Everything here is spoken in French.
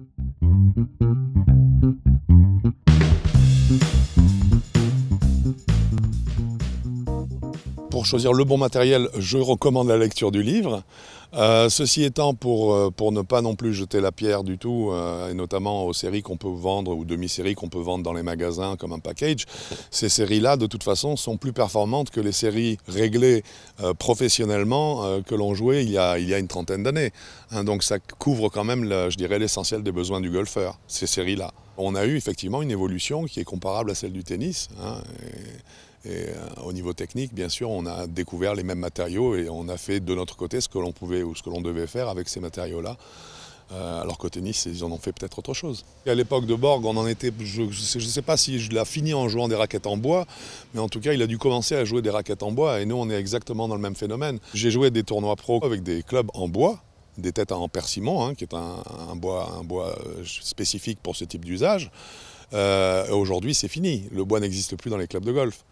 Thank you. Pour choisir le bon matériel, je recommande la lecture du livre. Euh, ceci étant, pour, euh, pour ne pas non plus jeter la pierre du tout, euh, et notamment aux séries qu'on peut vendre ou demi-séries qu'on peut vendre dans les magasins comme un package, ces séries-là, de toute façon, sont plus performantes que les séries réglées professionnellement que l'on jouait il y a, il y a une trentaine d'années. Hein, donc ça couvre quand même, je dirais, l'essentiel des besoins du golfeur, ces séries-là. On a eu effectivement une évolution qui est comparable à celle du tennis. Hein, et euh, au niveau technique, bien sûr, on a découvert les mêmes matériaux et on a fait de notre côté ce que l'on pouvait ou ce que l'on devait faire avec ces matériaux-là. Euh, alors qu'au tennis, ils en ont fait peut-être autre chose. à l'époque de Borg, on en était, je ne sais, pas si je l'ai fini en jouant des raquettes en bois, mais en tout cas, il a dû commencer à jouer des raquettes en bois et nous, on est exactement dans le même phénomène. J'ai joué des tournois pro avec des clubs en bois, des têtes en persimon, hein, qui est un, bois, un bois euh, spécifique pour ce type d'usage. Aujourd'hui, c'est fini. Le bois n'existe plus dans les clubs de golf.